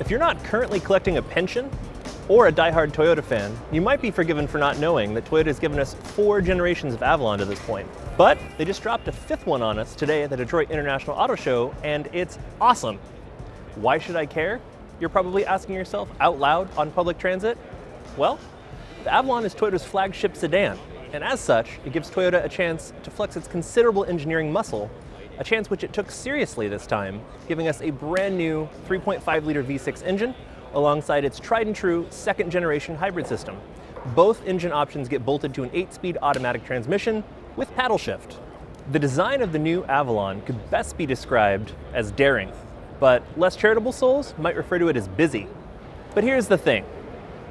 If you're not currently collecting a pension or a die-hard Toyota fan, you might be forgiven for not knowing that Toyota has given us four generations of Avalon to this point. But they just dropped a fifth one on us today at the Detroit International Auto Show, and it's awesome. Why should I care? You're probably asking yourself out loud on public transit. Well, the Avalon is Toyota's flagship sedan, and as such, it gives Toyota a chance to flex its considerable engineering muscle a chance which it took seriously this time, giving us a brand new 3.5 liter V6 engine alongside its tried and true second generation hybrid system. Both engine options get bolted to an 8 speed automatic transmission with paddle shift. The design of the new Avalon could best be described as daring, but less charitable souls might refer to it as busy. But here's the thing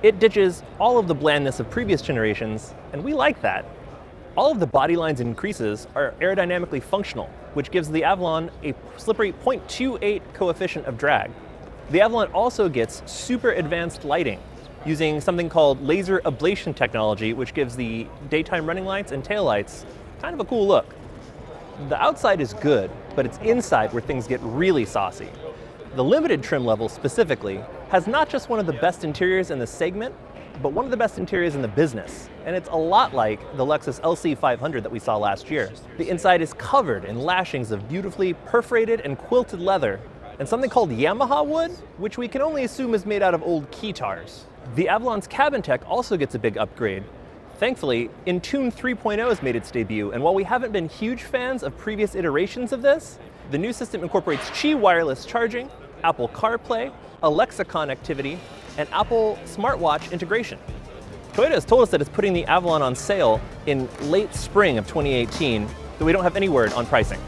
it ditches all of the blandness of previous generations, and we like that. All of the body lines and creases are aerodynamically functional, which gives the Avalon a slippery 0.28 coefficient of drag. The Avalon also gets super advanced lighting using something called laser ablation technology, which gives the daytime running lights and taillights kind of a cool look. The outside is good, but it's inside where things get really saucy. The limited trim level specifically has not just one of the best interiors in the segment, but one of the best interiors in the business. And it's a lot like the Lexus LC500 that we saw last year. The inside is covered in lashings of beautifully perforated and quilted leather, and something called Yamaha wood, which we can only assume is made out of old keytars. The Avalon's cabin tech also gets a big upgrade. Thankfully, Entune 3.0 has made its debut, and while we haven't been huge fans of previous iterations of this, the new system incorporates Qi wireless charging, Apple CarPlay, Alexa connectivity, and Apple smartwatch integration. Toyota has told us that it's putting the Avalon on sale in late spring of 2018, though we don't have any word on pricing.